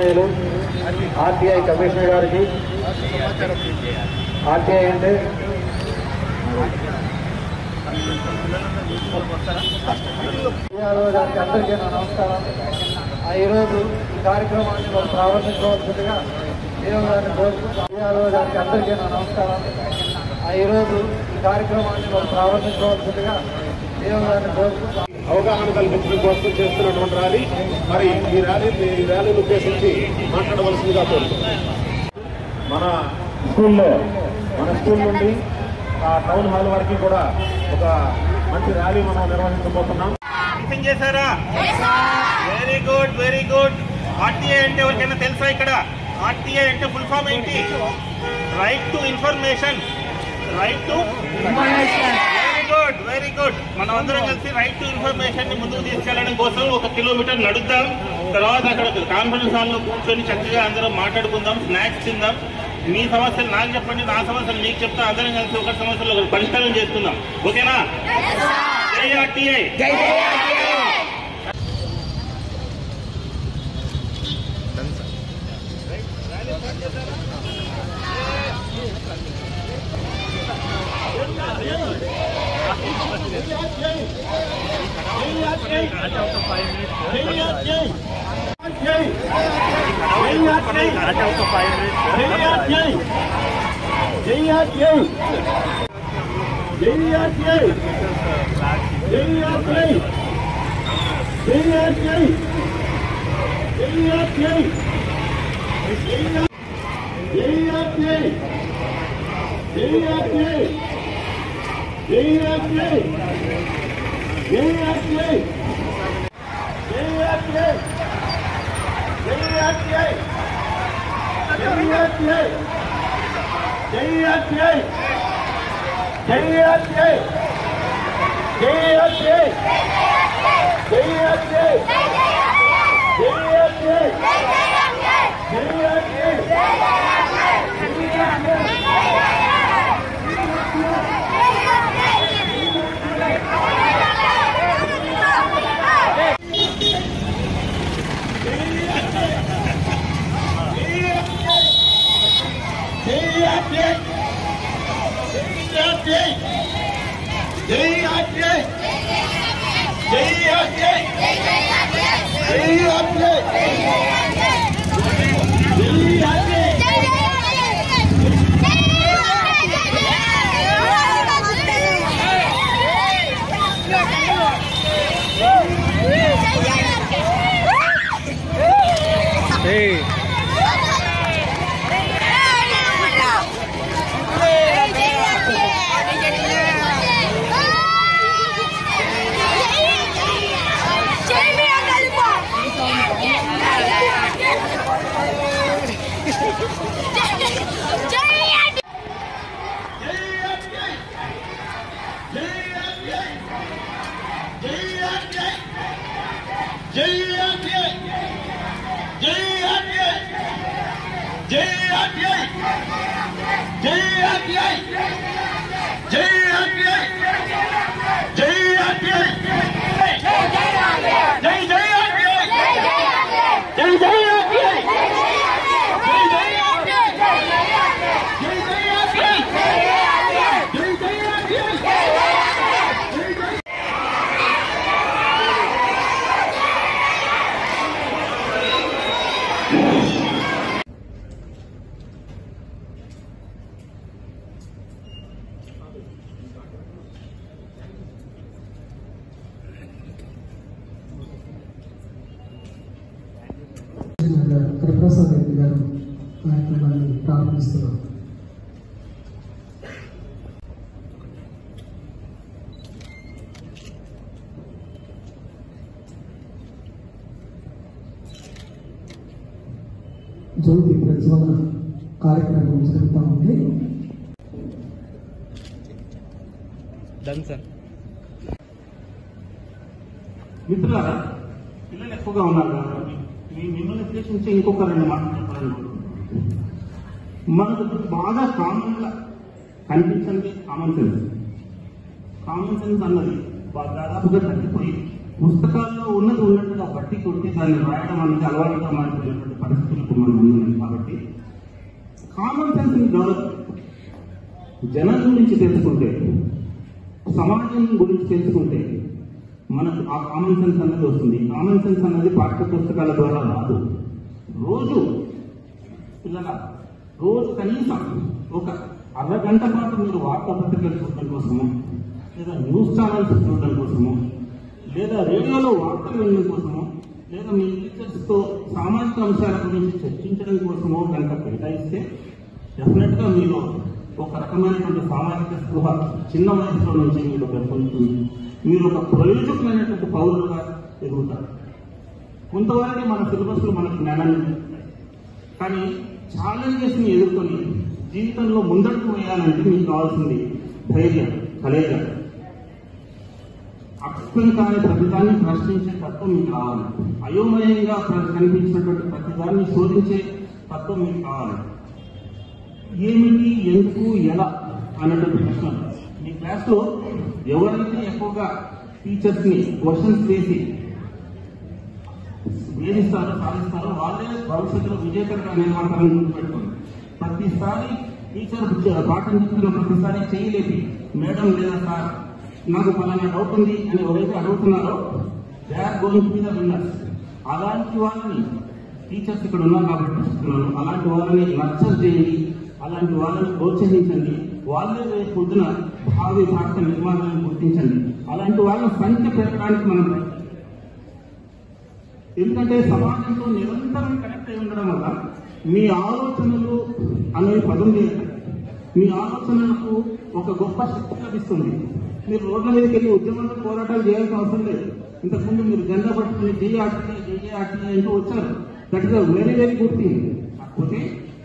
నేను RTI commissioner గారికి RTI అంటే అందరికీ నా నమస్కారం. ఈరోజు ఈ కార్యక్రమాన్ని మనం ప్రారంభించవలసిందిగా PRO గారిని కోరుకుంటున్నాం అందరికీ నా నమస్కారం. ఈరోజు ఈ కార్యక్రమాన్ని మనం ప్రారంభించవలసిందిగా అవగాహన కల్పించడం కోసం చేస్తున్నటువంటి ర్యాలీ. మరి ఈ ర్యాలీ ఈ ర్యాలీని ఉద్దేశించి మాట్లాడవలసిందిగా కోరుతున్నాం మన స్కూల్లో మన స్కూల్ నుండి ఆ టౌన్ హాల్ వరకు కూడా ఒక మంచి ర్యాలీ మనం నిర్వహించబోతున్నాం. చేశారా? Very good very good RTI అంటే ఎవరికైనా తెలుసా ఇక్కడ? ఆర్టీఐ అంటే ఫుల్ ఫామ్ ఏంటి? Right to information right to information very good మనం అందరం కలిసి రైట్ టు ఇన్ఫర్మేషన్ని ముందుకు తీసుకెళ్ళడం కోసం ఒక కిలోమీటర్ నడుద్దాం. తర్వాత అక్కడ కాన్ఫరెన్స్ హాల్లో కూర్చొని చక్కగా అందరం మాట్లాడుకుందాం స్నాక్స్ తిందాం. మీ సమస్యలు నాకు చెప్పండి నా సమస్యలు మీకు చెప్తా. అందరం కలిసి ఒక సమస్యలు పరిష్కారం చేసుకుందాం ఓకేనా జై ఆర్టీఐ DFG! DFG! DFG! है यही आती है यही आती है यही आती है Hey. Jai జ్యోతి ప్రజ్వలన కార్యక్రమం జరుగుతూ ఉంది. మిత్రులారా పిల్లలు ఎక్కువగా ఉన్నారు కాబట్టి మీ మిమ్మల్ని ఉద్దేశించి ఇంకొక రెండు మాటలు చెప్పాలనుకుంటున్నాను మనకు బాగా కామన్గా కనిపించండి కామన్ సెన్స్ కామన్ సెన్స్ అన్నది దాదాపుగా తగ్గిపోయి పుస్తకాల్లో ఉన్నది ఉన్నట్టుగా బట్టి కొట్టి దాన్ని రాయడం అనేది అలవాటుగా మారిపోయినటువంటి పరిస్థితులకు మనం ఉన్నాం కాబట్టి కామన్ సెన్స్ డెవలప్ జనం గురించి తెలుసుకుంటే సమాజం గురించి తెలుసుకుంటే మనకు ఆ కామన్ సెన్స్ అనేది వస్తుంది. కామన్ సెన్స్ అనేది పాఠ్య పుస్తకాల ద్వారా రాదు. రోజు పిల్లల రోజు కనీసం ఒక అరగంట పాటు మీరు వార్తాపత్రికలు చూడడం కోసము లేదా న్యూస్ ఛానల్స్ చూడడం కోసము లేదా రేడియోలో వార్తలు వినడం కోసమో లేదా మీ టీచర్స్తో సామాజిక అంశాల గురించి చర్చించడం కోసమో కనుక కేటాయిస్తే డెఫినెట్గా మీలో ఒక రకమైనటువంటి సామాజిక స్పృహ చిన్న వయసులో నుంచి మీరు పెంపొందుతుంది. మీరు ఒక ప్రయోజకమైనటువంటి పౌరులుగా ఎదుగుతారు. కొంతవరకు మన సిలబస్లో మనకు జ్ఞానాన్ని కానీ ఛాలెంజెస్ని ఎదుర్కొని జీవితంలో ముందడుగు వేయాలంటే మీకు కావాల్సింది ధైర్యం కలేజ అక్షరం కాని ప్రతిదాన్ని ప్రశ్నించే తత్వం మీకు రావాలి అయోమయంగా కనిపించినటువంటి ప్రతిదాన్ని శోధించే తత్వం మీకు కావాలి ఏమిటి ఎందుకు ఎలా అన్నటువంటి ప్రశ్న. మీ క్లాస్లో ఎవరైతే ఎక్కువగా టీచర్స్ని క్వశ్చన్స్ వేసి వేధిస్తారో సాధిస్తారో వాళ్ళే భవిష్యత్తులో విజేతలుగా నిలబడతారని గుర్తుపెట్టుకోండి ప్రతిసారి టీచర్ పాఠం చెప్తున్న ప్రతిసారి చేయలేపి మేడం లేదా సార్ నాకు పలానా డౌట్ ఉంది అని ఎవరైతే అడుగుతున్నారో they are going to the winners అలాంటి వాళ్ళని టీచర్స్ ఇక్కడ ఉన్నారు కాబట్టి చెప్తున్నాను. అలాంటి వాళ్ళని నర్చర్ చేయండి. అలాంటి వాళ్ళని ప్రోత్సహించండి. వాళ్ళే రేపు పొద్దున భావి భారత నిర్మాణాన్ని గుర్తించండి. అలాంటి వాళ్ళ సంఖ్య పెరగడానికి మనం ఎందుకంటే సమాజంతో నిరంతరం కనెక్ట్ అయి ఉండడం వల్ల మీ ఆలోచనలు అనేవి పదం లేదు మీ ఆలోచనలకు ఒక గొప్ప శక్తి లభిస్తుంది. మీరు రోడ్ల మీదకి వెళ్ళి ఉద్యమంలో పోరాటాలు చేయాల్సిన అవసరం లేదు. ఇంతకుముందు మీరు జెండా పట్టుకుని జేఆర్టీ జేఆర్టీ అంటూ వచ్చారు. That is very very good thing కాకపోతే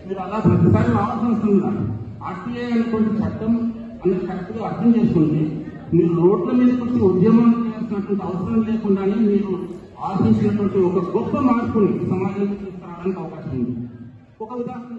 మీరు అలా ప్రతిసారి రావాల్సిన అవసరం లేదు. ఆర్టీఐ అనేటువంటి చట్టం అనేది కరెక్ట్గా అర్థం చేసుకోండి. మీరు రోడ్ల మీదకి వచ్చి ఉద్యమం చేయాల్సినటువంటి అవసరం లేకుండానే మీరు ఆశించినటువంటి ఒక గొప్ప మార్పుని సమాజంలో తీసుకురావడానికి అవకాశం ఉంది. ఒక ఉదాహరణ